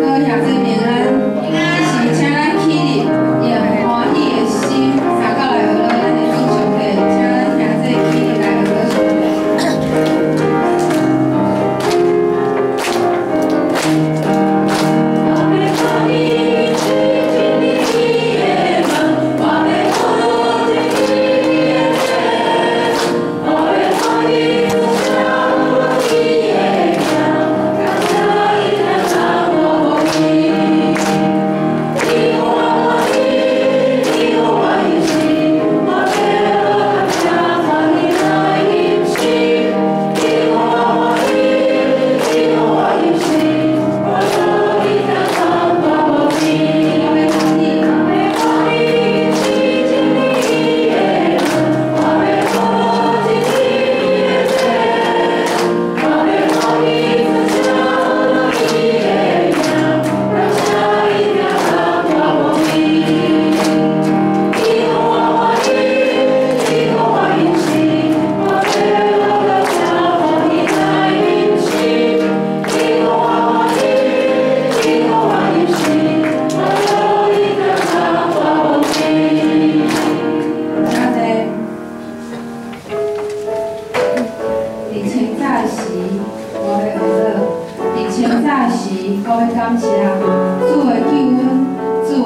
那个啥子？高温钢琴救自我定温自